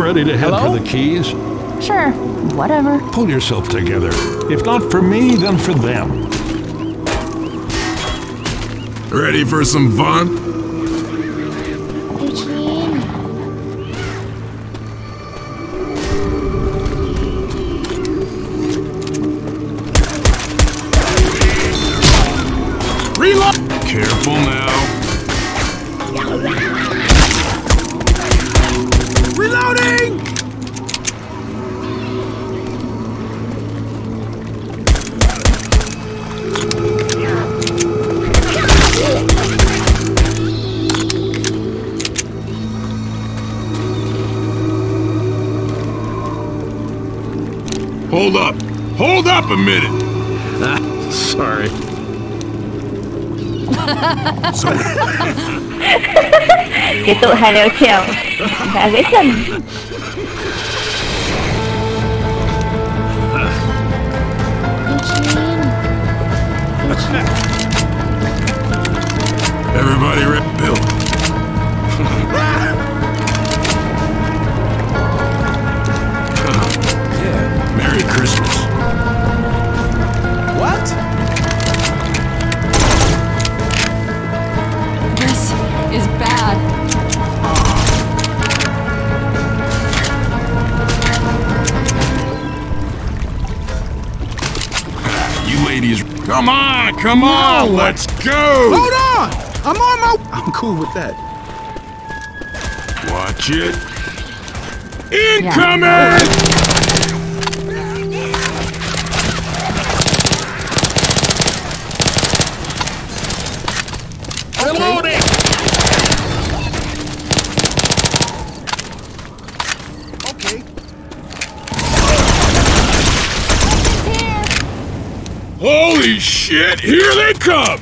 you ready to head Hello? for the keys? Sure, whatever. Pull yourself together. If not for me, then for them. Ready for some fun? Eugene. Reload! Careful now. Reloading! Hold up. Hold up a minute. Sorry. Sorry. Cái tụi hai leo trèo. Đã gãy chân. Come on, come on, let's go. Hold on! I'm on my... I'm cool with that. Watch it. Incoming! Reloading! Okay. Holy shit, here they come!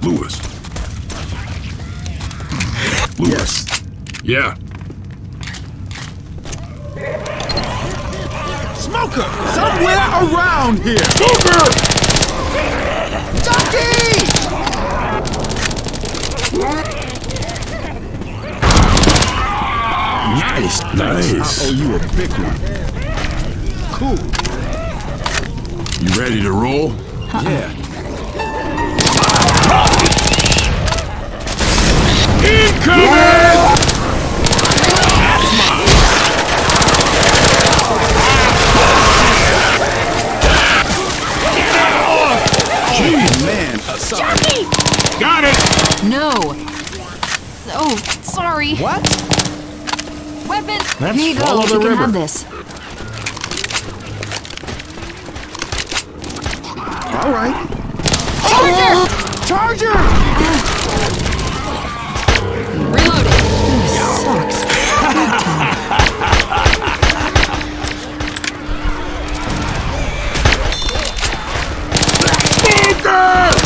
Louis. Louis. Yeah. Smoker! Somewhere around here! Smoker! Ducky! Nice, nice. I owe you a big one. Cool. You ready to roll? Yeah. Incoming! Jeez, man. Uh. Got it! No. Oh, sorry. What? Weapon. Let's Here you follow go. the you can river. have this. All right. Charger! Charger! Reloading. This sucks. Big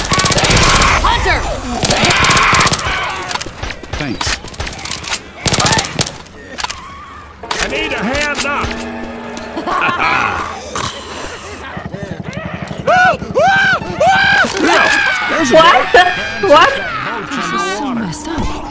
a What? What? This is so messed up.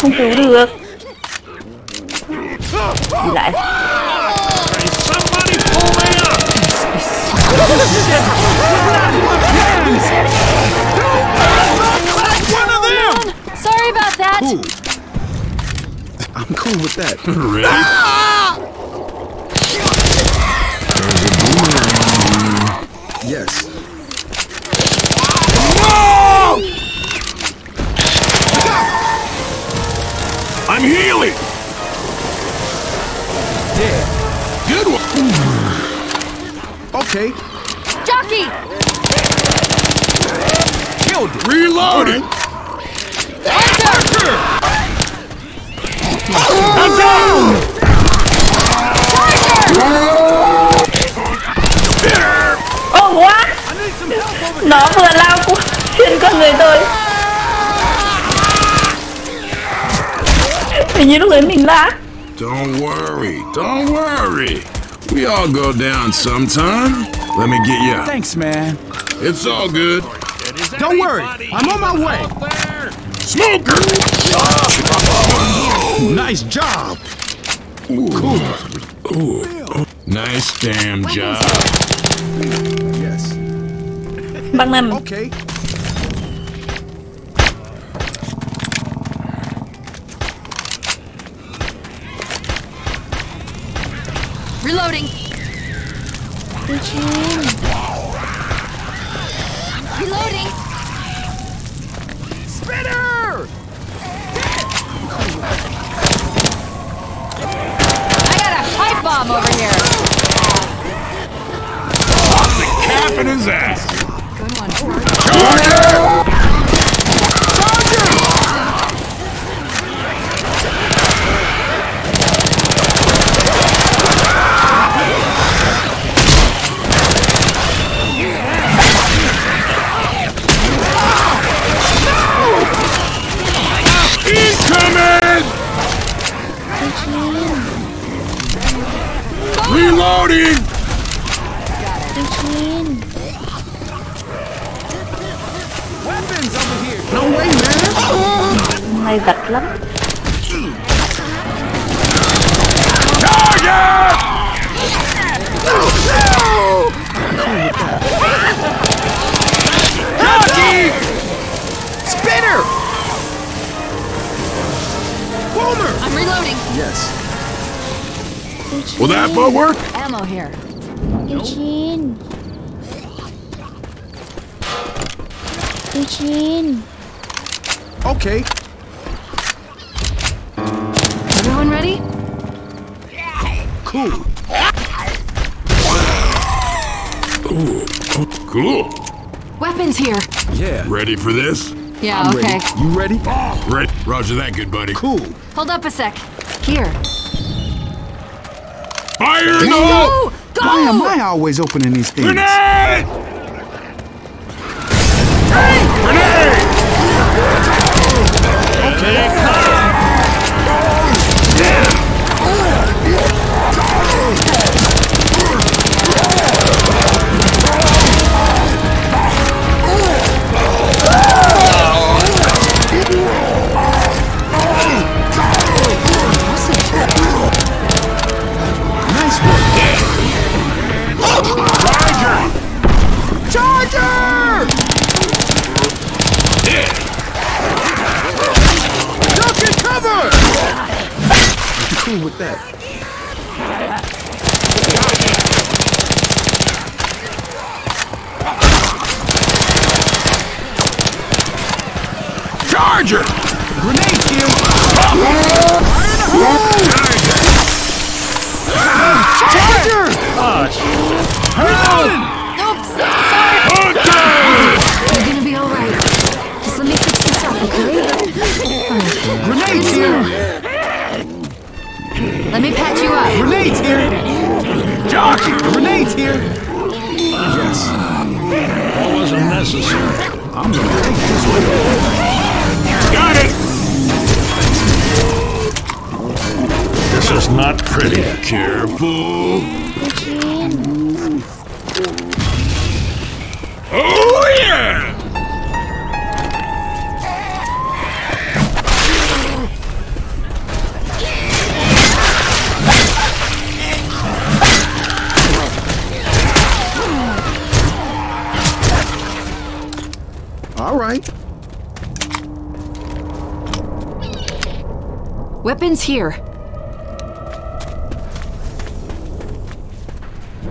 Không cứu được cool with that. Ready? Ah! Hình như lúc đấy mình lạ Don't worry, don't worry. We all go down sometime. Let me get you out. Thanks, man. It's all good. Don't worry. I'm on my way. Smoker! Nice job. Nice damn job. Yes. Băng nằm Okay. Reloading. Reloading. Spitter! I got a pipe bomb over here. Cap in his ass. Good one. Incoming! Hôm nay lắm Spitter! Boomer! I'm reloading. Yes. Will that boat work? Ammo here. Eugene. Eugene. Okay. Cool. Cool. Weapons here. Yeah. Ready for this? Yeah, I'm okay. ready. You ready? Ready. Roger that, good buddy. Cool. Hold up a sec. Here. Fire in the hole! Go! Why am I always opening these things? Grenade! Grenade! Nice Charger! Duck and cover! You cool with that? Charger! Grenade here! Charger! Reloading! Oops! Let me patch you up. Grenades here! Jockey! Grenades here! Yes, That wasn't necessary. I'm gonna take this one. Got it! This is not pretty. Careful. Weapons here.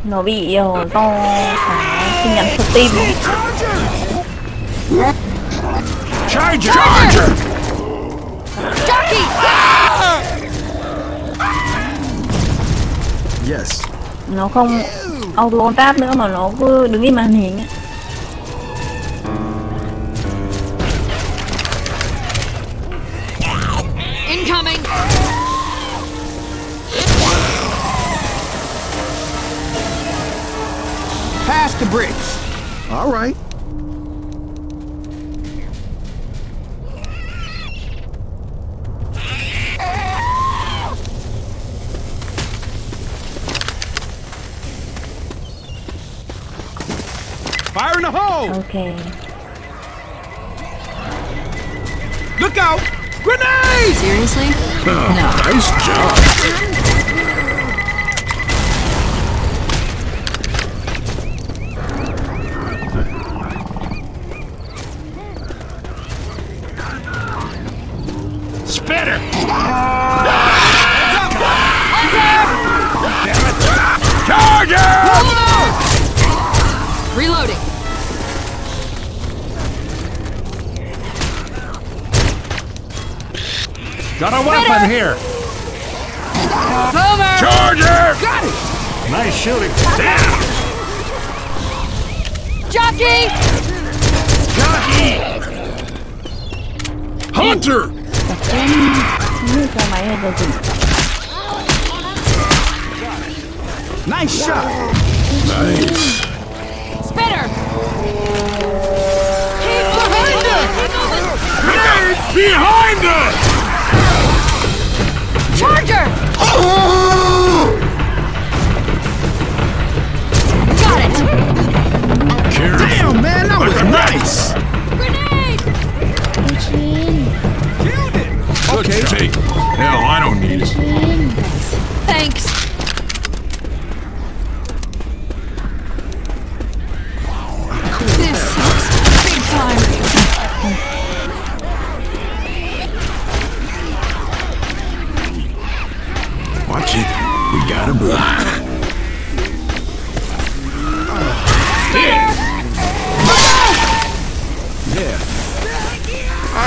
Nó bị ờ, do cái tin nhắn của tim Charger! Charger! Jockey! Yes. Nó không auto tab nữa mà nó cứ đứng im màn hình ấy. All right. Fire in the hole! Okay. Look out! Grenade! Seriously? Oh, no. Nice job. Got a weapon Ritter. here! Boomer! Charger! Got it! Nice shooting. Damn! Jockey! Jockey! Hunter! Nice shot! Nice! Spitter! He's behind us! He's behind us! Charger! Got it! Careful. Damn, man, that was nice! Grenade! Eugene. Killed it! Okay. Now I don't need it. Thanks.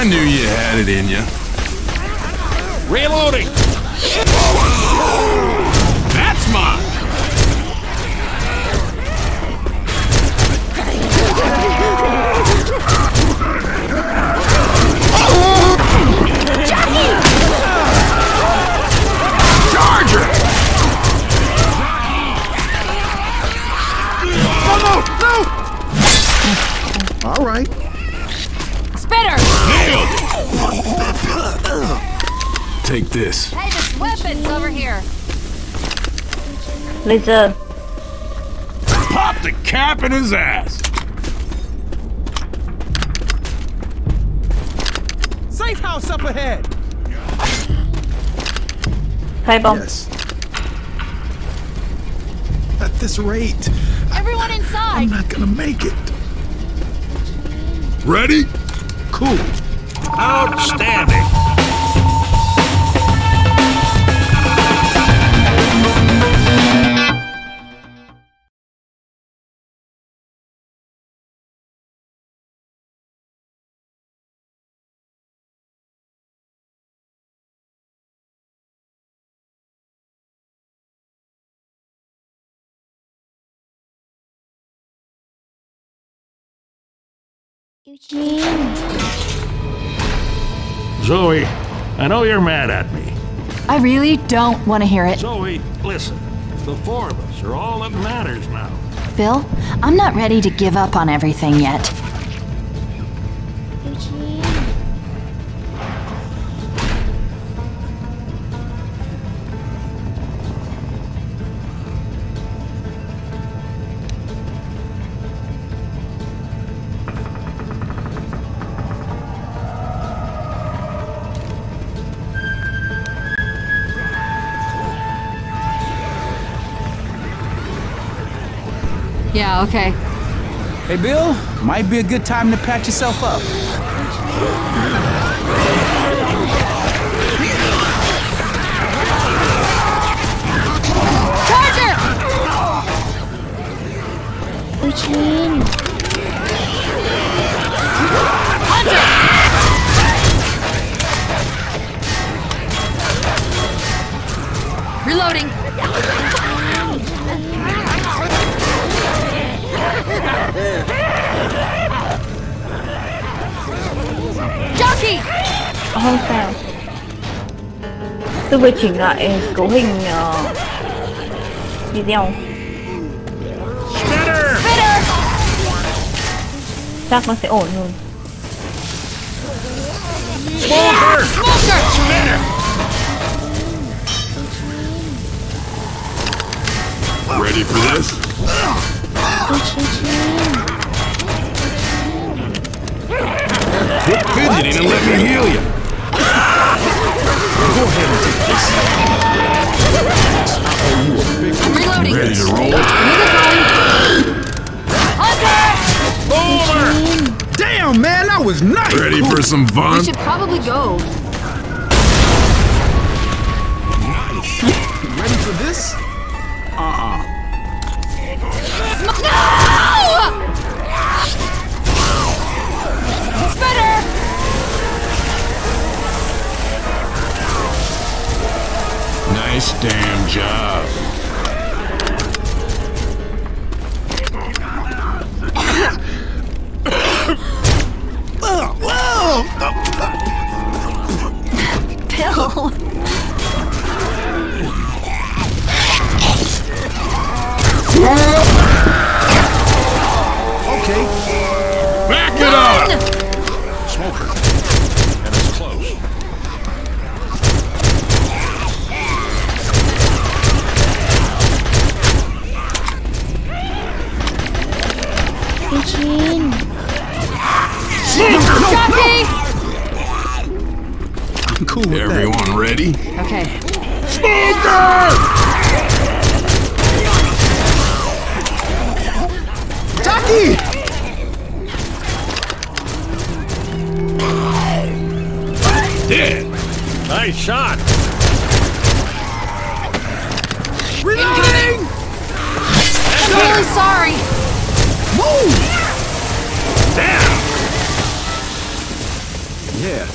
I knew you had it in you. Reloading! That's mine. Charger! No, no, no! All right. Take this. Hey, this weapon's over here. Lisa. Pop the cap in his ass. Safe house up ahead. Hey, bomb. Yes. At this rate, everyone inside. I'm not gonna make it. Ready? Cool. Outstanding. Eugene. Zoey, I know you're mad at me. I really don't want to hear it. Zoey, listen. The four of us are all that matters now. Bill, I'm not ready to give up on everything yet. Eugene. Okay. Hey, Bill, might be a good time to patch yourself up. Charger! Eugene. tôi vừa chỉnh lại cấu hình uh, video chắc nó sẽ ổn hơn Ready for this? Quit fidgeting and let me heal you. Go ahead and take this. I'm reloading. Ready to roll? Eugene. Damn, man, that was nice. Ready for some fun? We should probably go. Nice. Ready for this? Nice damn job. Okay. That. Jockey! Dead. Nice shot. Reloading! I'm really sorry. Move! Damn. Yeah.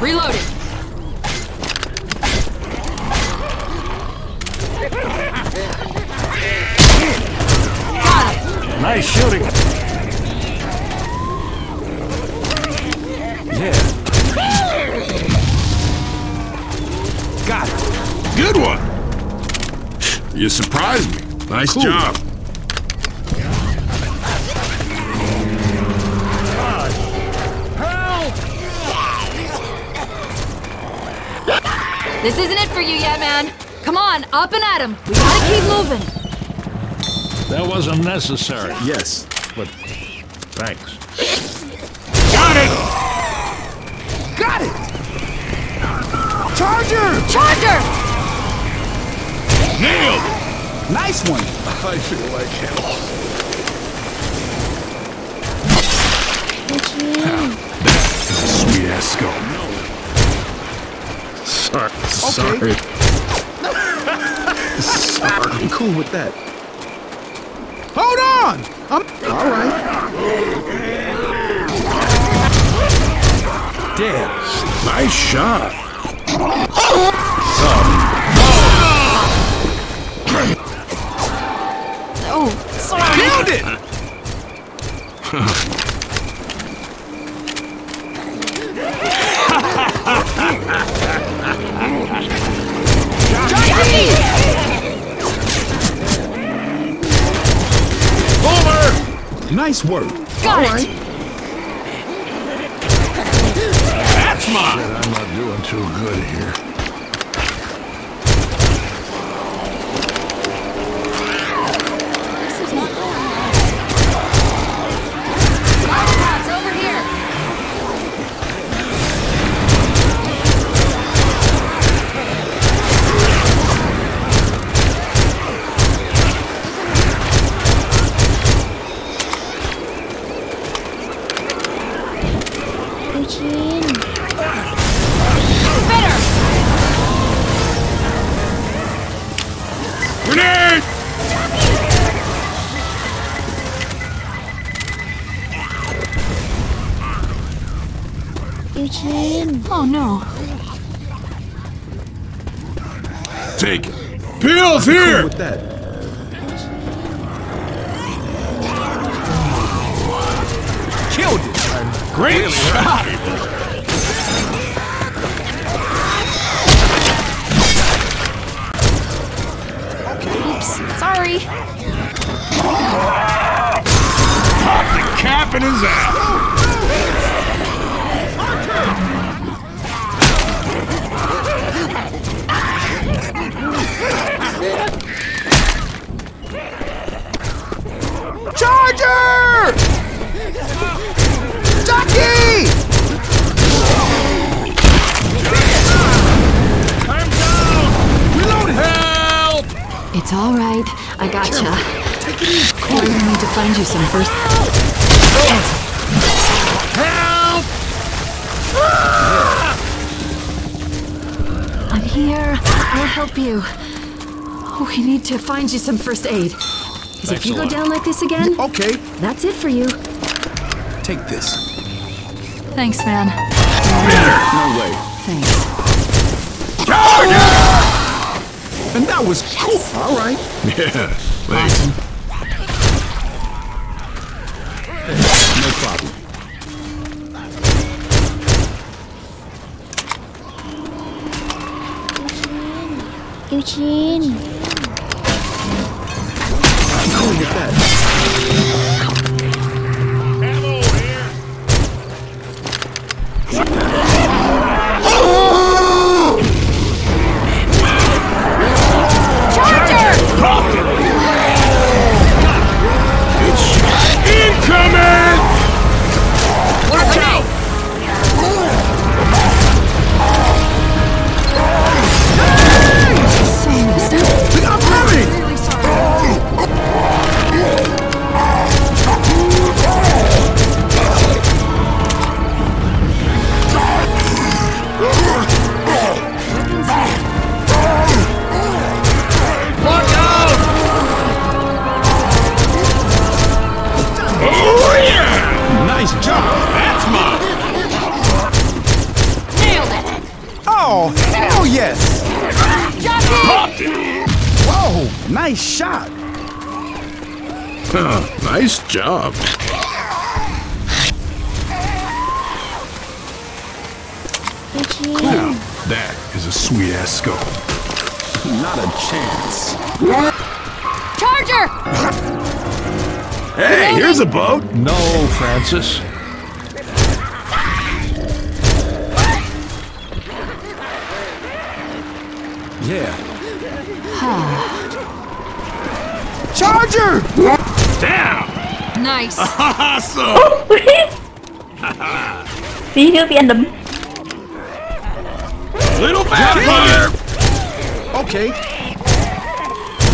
Reloading. Nice shooting. Yeah. Got it. Good one. You surprised me. Nice Cool. job. This isn't it for you yet, man. Come on, up and at him. We gotta keep moving. That wasn't necessary, Yes. but thanks. Got it! Got it! Charger! Charger! Nailed it! Nice one. I feel like hell. Eugene. Sweet ass skull. Sorry. Sorry. I'm cool with that. Hold on! I'm all right. Damn. Nice shot. Oh, sorry. Killed it! Nice work. Got All it. right. That's mine. I'm not doing too good here. Take it. Pills Cool here! with that. Killed it. Great shot! Oops. Sorry. Pop the cap in his ass! Charger! Ducky! I'm down! Reload help! It's all right. I gotcha. Take We need to find you some first. Help! I'm here. I'll help you. Oh, we need to find you some first aid. Because if you go down like this again, Okay, that's it for you. take this. Thanks, man. No way. Thanks. And that was cool. All right. Yeah, thanks. No problem. Eugene. Eugene. Cool with that. Shot. Huh, nice job. Now, that is a sweet ass scope. Not a chance. Charger! Hey, here's a boat. No, Francis. Yeah. Charger! Down! Nice. Awesome! Tí nữa bị ăn đấm. Little vampire! Okay.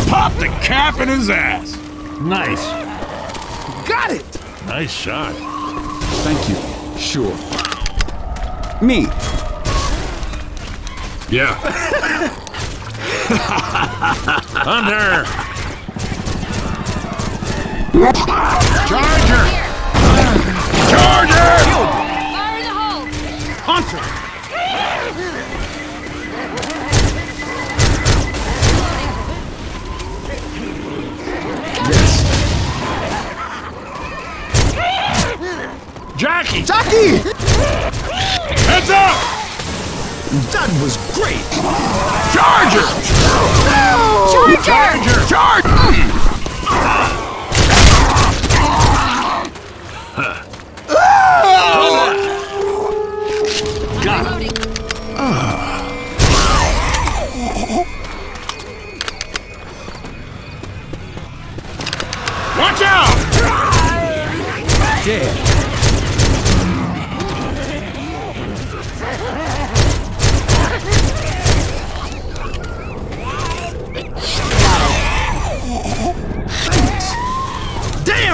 Pop the cap in his ass! Nice. Got it. Nice shot. Thank you. Sure. Me. Yeah. Hunter! Charger! Charger! Fire in the hole! Hunter. Yes. Jackie! Jockey! Heads up! That was great. Charger! Charger! Charger! Got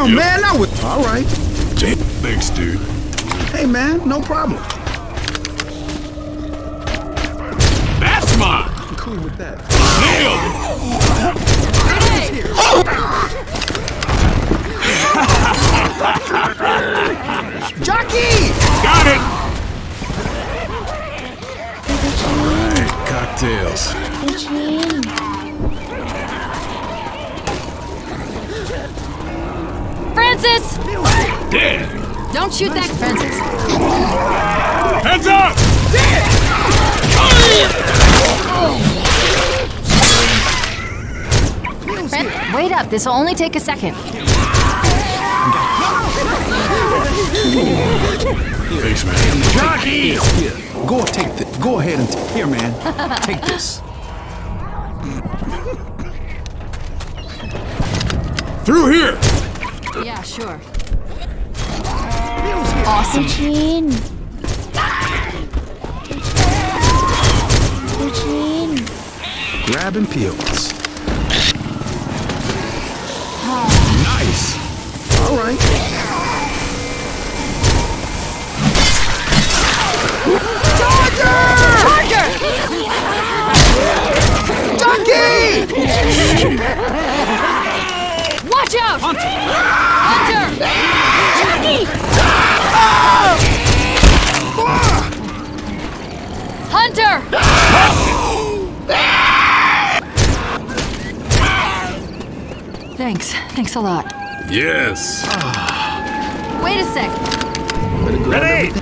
Damn, man, that was all right. Thanks, dude. Hey, man, no problem. That's mine! I'm cool with that. Nailed it! Jockey! Got it! Eugene. Cocktails. Eugene. Francis! Dead! Don't shoot that, Francis. Heads up! Fran- wait up, this will only take a second. Thanks, man. Jockey! Here, go take the, go ahead and here, man. Take this. Through here! Yeah, sure. Awesome. Eugene. Eugene. Grabbing pills. Nice. All right. Watch out! Hunter! Hunter! Ah! Thanks. Thanks a lot. Yes. Wait a sec. Ready?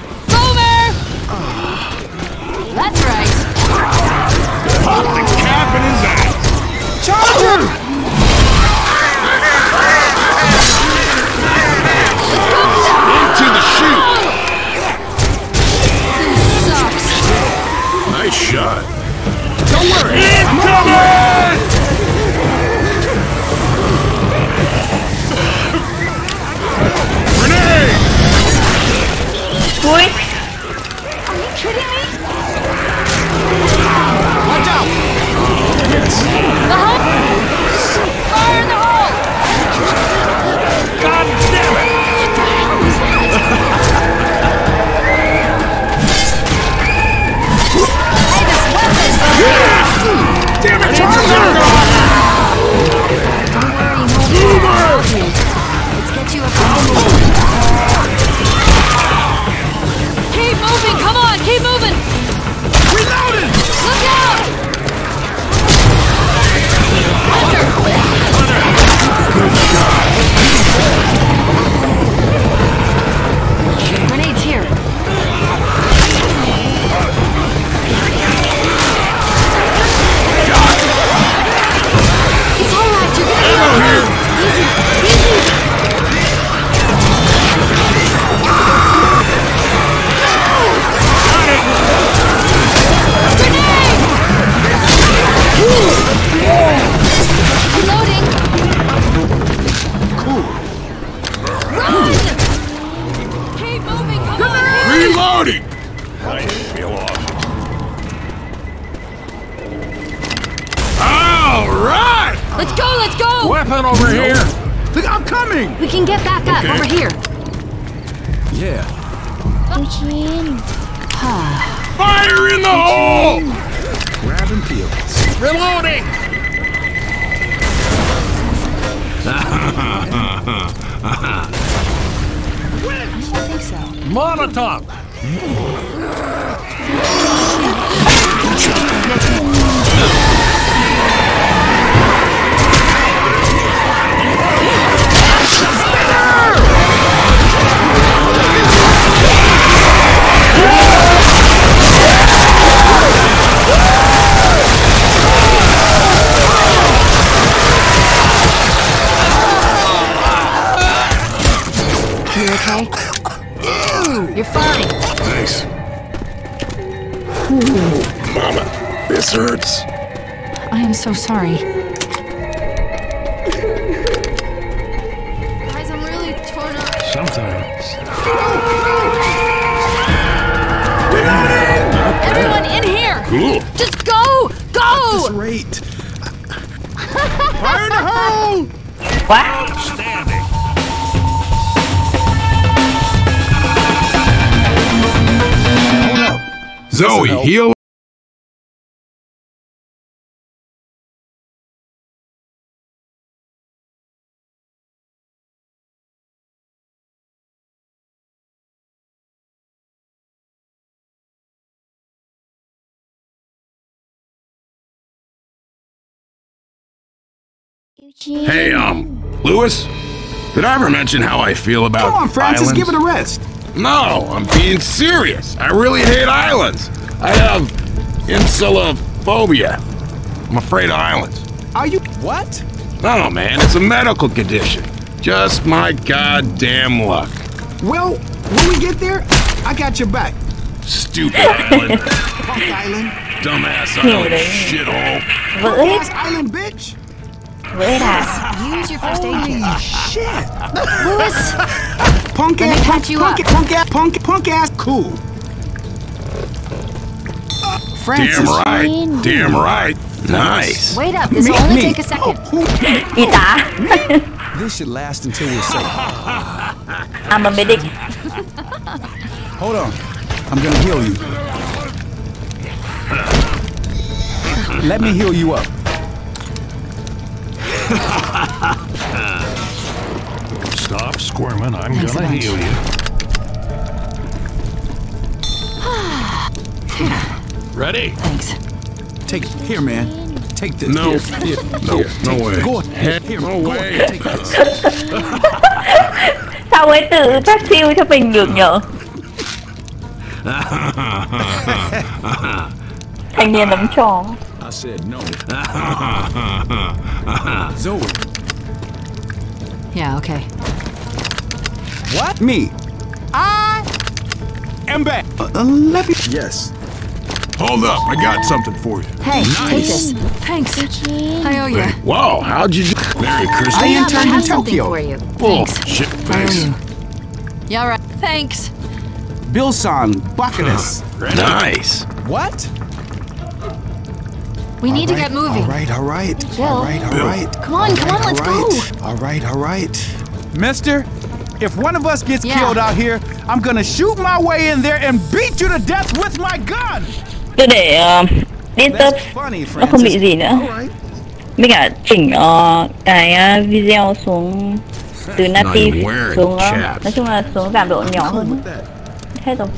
So sorry. Guys, I'm really torn up. Sometimes. Everyone in here! Cool. Just go! Go! Great. Fire in the hole! what? Standing. Hold up. Zoey, heal. Hey, um, Louis. Did I ever mention how I feel about Come on, Francis, islands? give it a rest. No, I'm being serious. I really hate islands. I have insula phobia. I'm afraid of islands. Are you what? No, man, it's a medical condition. Just my goddamn luck. Well, when we get there, I got your back. Stupid island. Punk Island. Dumbass island. Shithole. Berat, Punk Island, bitch. Berat. Use your first aid kit. Holy shit. Louis, Punk Let me ass, patch punk, you punk, up. punk ass, punk, punk ass, cool. Francis. Damn right. Damn right. Nice. wait up. This Me- will only me. take a second. Oh, who- Ita. This should last until we're safe. I'm a medic Hold on. I'm gonna heal you. Let me heal you up. Stop squirming. I'm Thanks gonna heal you. Ready? Thanks. Take it. Here, man. Take this. No. Here, here, No, here. no way. Go ahead. Here, No go way. ahead. Take this. sao ấy tự phát siêu cho mình được nhở thanh niên đấm trò I said no. Zoey. Yeah, okay. What? Me. I am back. Uh, uh, let me. Yes. Hold up, I got something for you. Hey, take this. Thanks. I owe you. Wow, how'd you do? Merry Christmas. I I interned in have something Tokyo. for you. Oh, Thanks. shit, I thanks. you. Yeah, all right. Thanks. Bilson Bacchus. Nice. What? We need to All get right, moving. All right, all right. Bill. All right, all Bill. right. Come on, come on, let's all right. All right, all right. Mister, if one of us gets Yeah. killed out here, I'm gonna shoot my way in there and beat you to death with my gun. tôi để uh, That's funny, nó không bị gì nữa right. với cả chỉnh ờ, cái uh, video xuống từ native xuống uh, nói chung là xuống cảm độ nhỏ hơn hết rồi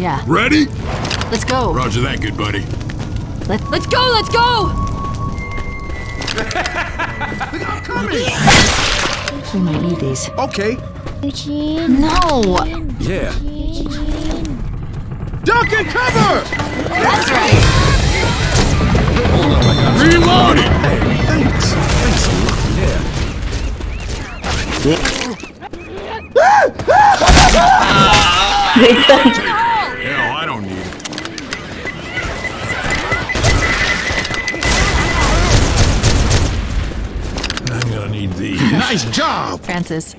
Yeah, Ready? let's go. Roger that, good buddy. Let, let's go, let's go! we might need these. Okay. Eugene. No! Yeah. Eugene. Duck and cover. That's right. Reloading! Thanks. Thanks a lot. Yeah. dưới Nice job. Francis.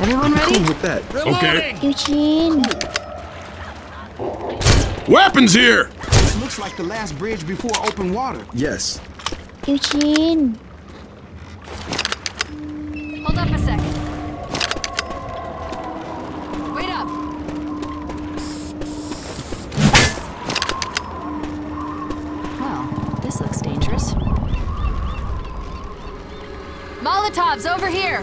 Everyone ready? Cool ready? with that. Okay. Eugene. Weapons here! This looks like the last bridge before open water. Yes. Eugene. Hold up a second. Wait up. Well, this looks dangerous. Over here!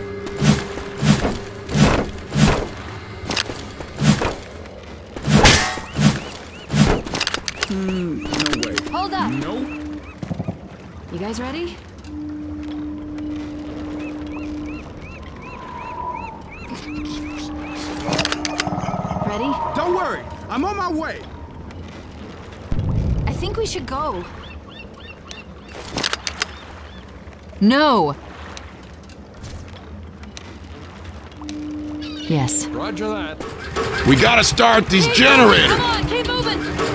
Hmm, no way. Hold up! Nope. You guys ready? Ready? Don't worry. I'm on my way. I think we should go. No! Yes. Roger that. We gotta start these generators! Come on, keep moving!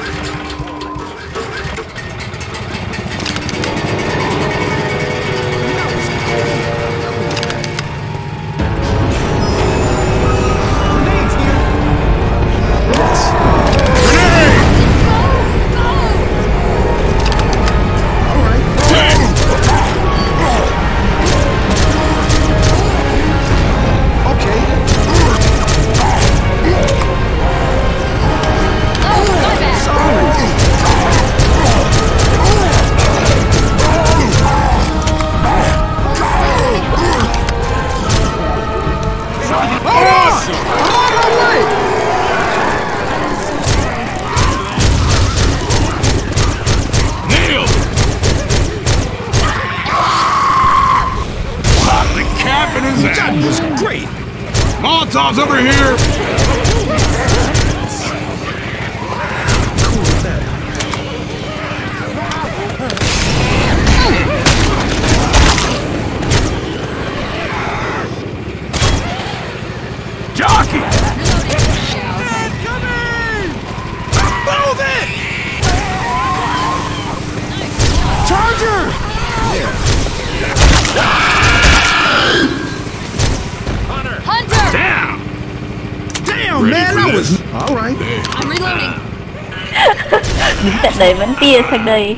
Đây vẫn tia sang đây.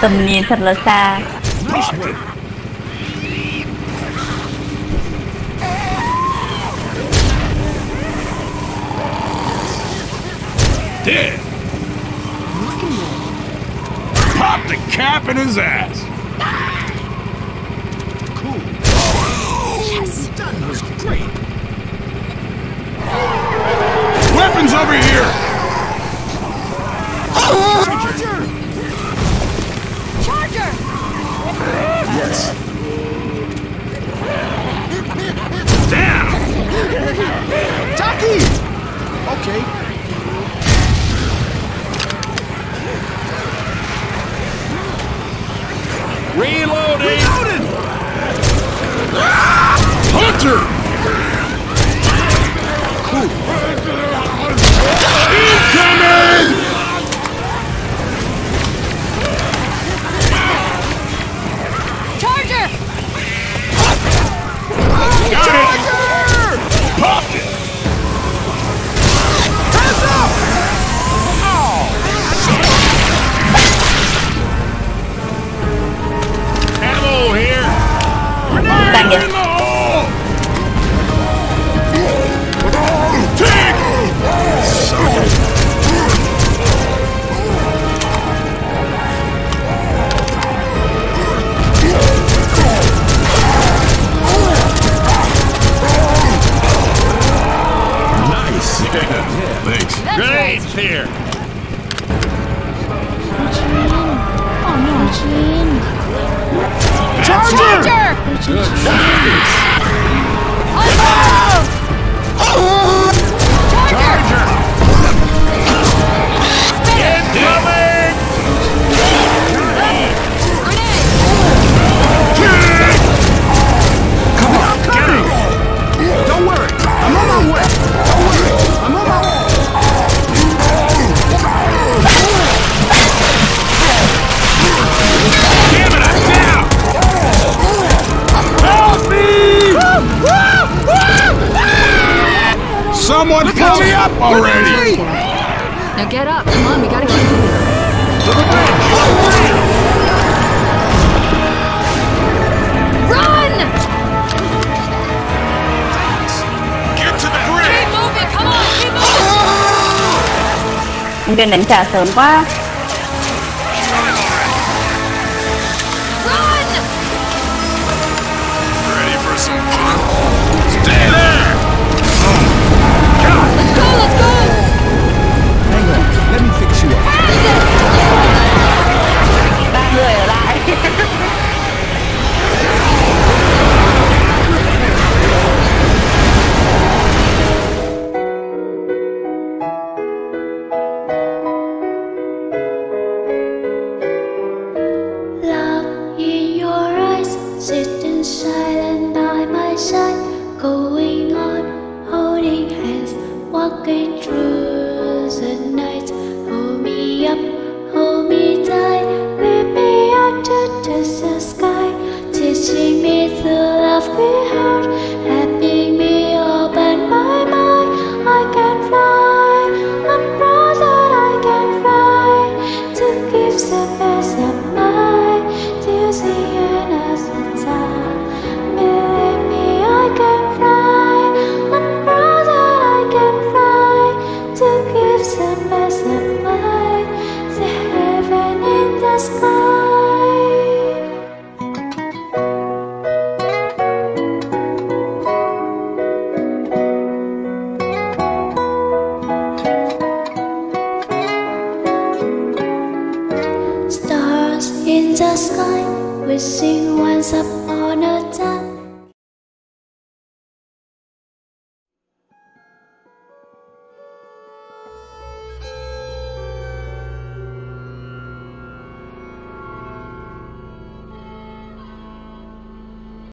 Tầm nhìn thật là xa Dead. Pop the cap in his ass. Weapons over here. Charger! Charger! Yes. Down. Taki! Okay. Reloading. Reloading! Ah! Hunter. Here. Eugene. Charger! Incoming. Already! Now get up. Come on, we gotta keep moving. Run! Get to the bridge! Keep moving, come on, keep moving! Anh Vinh đánh trả sớm quá sitting silent by my side, going on, holding hands, walking through the night. Hold me up, hold me tight, lift me up to touch the sky, teaching me to love we